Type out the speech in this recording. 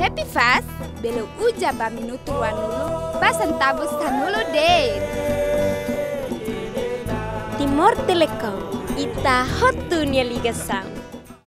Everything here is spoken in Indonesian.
Happy Fast, belo uja ba minuto wanulu, basan tabus tanulu de. Timor Telecom, ita hot dunia liga sang.